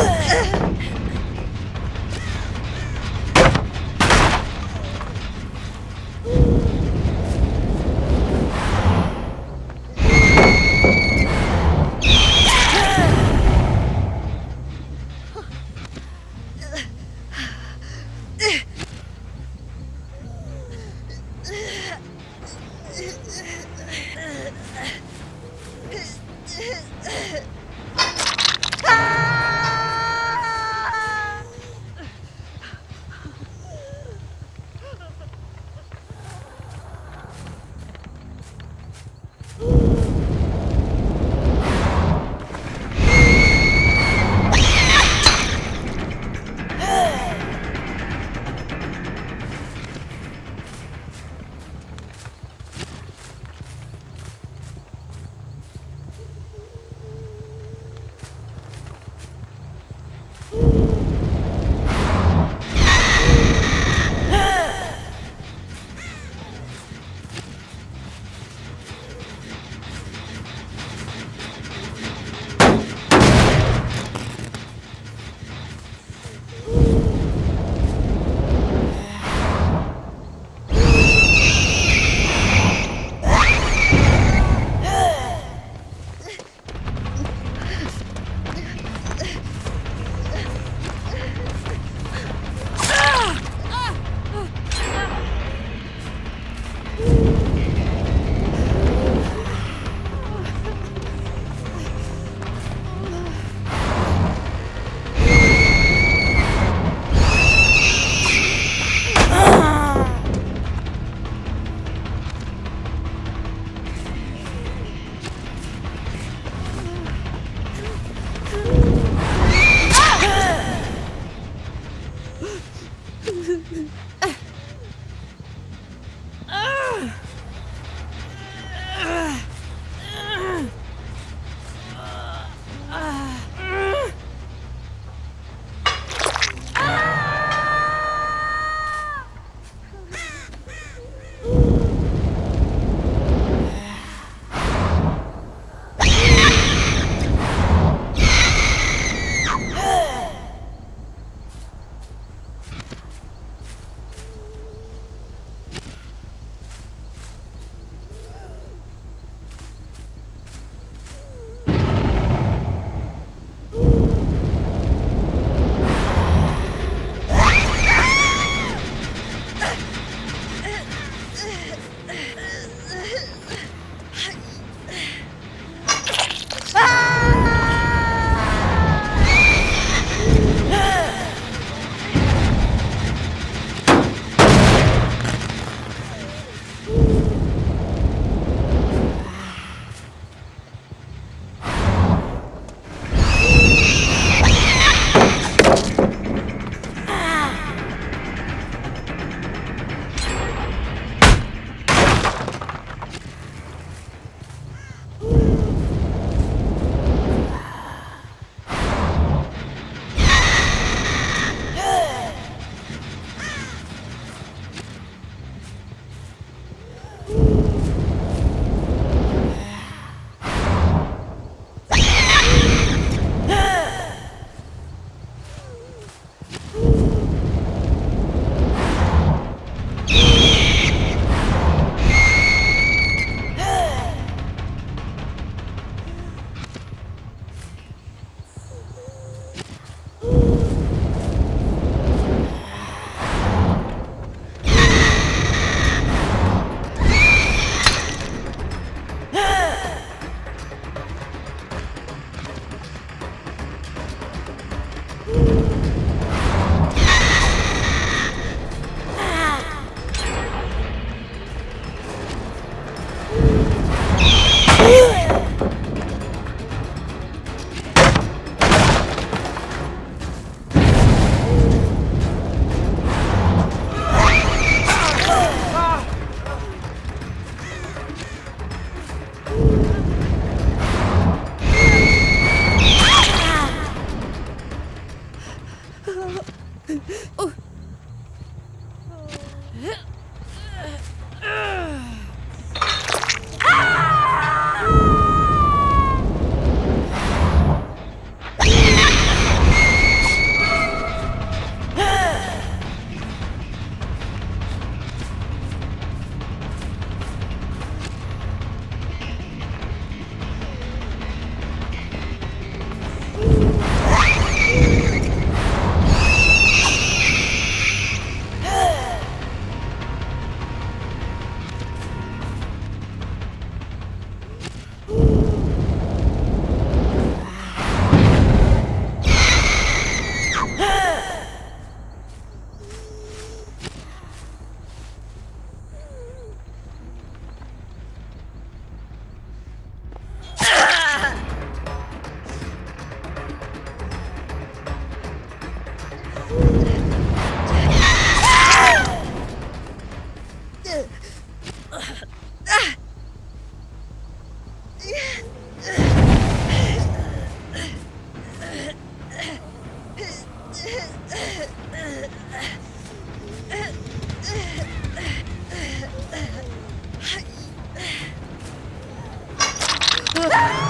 Oh! Ah!